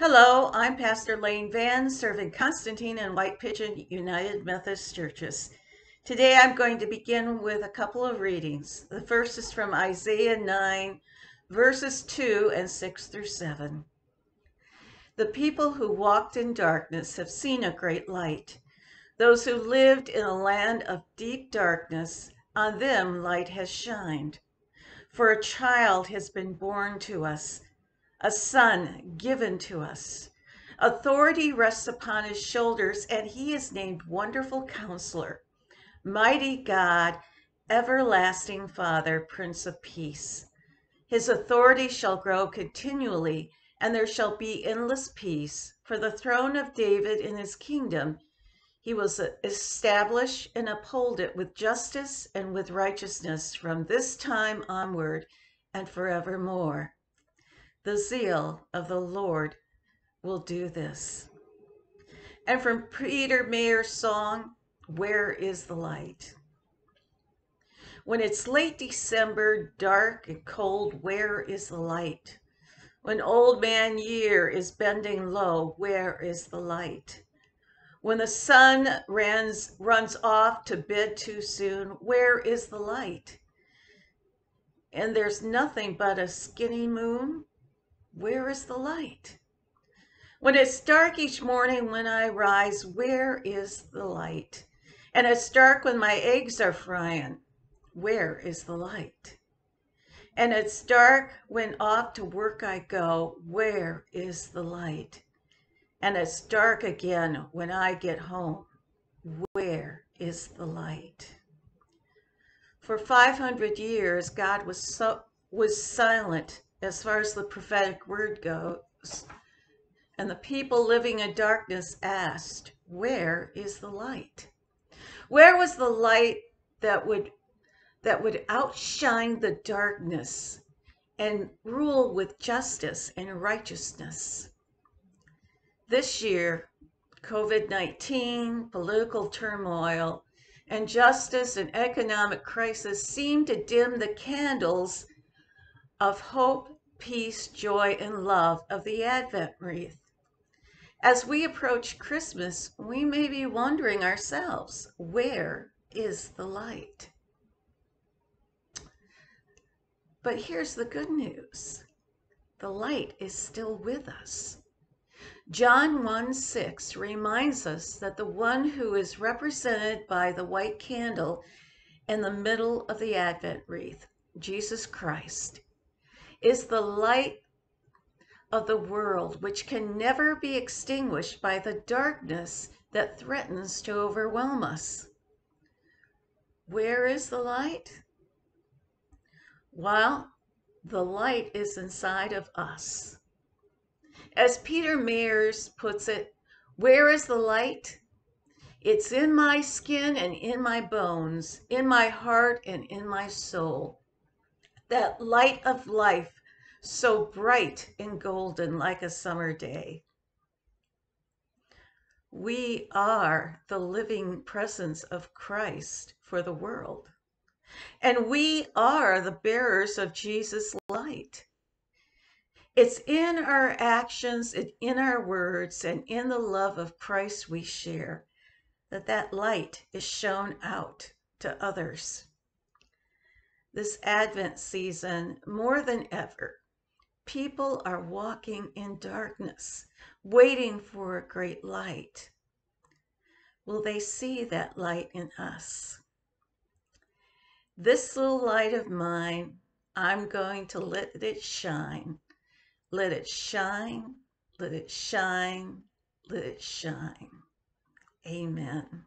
Hello, I'm Pastor Lanette Van, serving Constantine and White Pigeon United Methodist Churches. Today I'm going to begin with a couple of readings. The first is from Isaiah 9, verses 2 and 6 through 7. The people who walked in darkness have seen a great light. Those who lived in a land of deep darkness, on them light has shined. For a child has been born to us a son given to us. Authority rests upon his shoulders, and he is named Wonderful Counselor, Mighty God, Everlasting Father, Prince of Peace. His authority shall grow continually, and there shall be endless peace. For the throne of David in his kingdom, he will establish and uphold it with justice and with righteousness from this time onward and forevermore. The zeal of the Lord will do this. And from Peter Mayer's song, Where is the Light? When it's late December, dark and cold, where is the light? When old man year is bending low, where is the light? When the sun runs, runs off to bed too soon, where is the light? And there's nothing but a skinny moon where is the light? When it's dark each morning when I rise, where is the light? And it's dark when my eggs are frying, where is the light? And it's dark when off to work I go, where is the light? And it's dark again when I get home, where is the light? For 500 years, God was so was silent as far as the prophetic word goes. And the people living in darkness asked, Where is the light? Where was the light that would that would outshine the darkness and rule with justice and righteousness? This year, COVID 19, political turmoil, and justice and economic crisis seem to dim the candles of hope, peace, joy, and love of the Advent wreath. As we approach Christmas, we may be wondering ourselves, where is the light? But here's the good news the light is still with us. John 1 6 reminds us that the one who is represented by the white candle in the middle of the Advent wreath, Jesus Christ, is the light of the world, which can never be extinguished by the darkness that threatens to overwhelm us. Where is the light? Well, the light is inside of us. As Peter Mayers puts it, where is the light? It's in my skin and in my bones, in my heart and in my soul that light of life so bright and golden like a summer day. We are the living presence of Christ for the world. And we are the bearers of Jesus' light. It's in our actions, in our words, and in the love of Christ we share that that light is shown out to others this Advent season, more than ever, people are walking in darkness, waiting for a great light. Will they see that light in us? This little light of mine, I'm going to let it shine. Let it shine, let it shine, let it shine. Amen.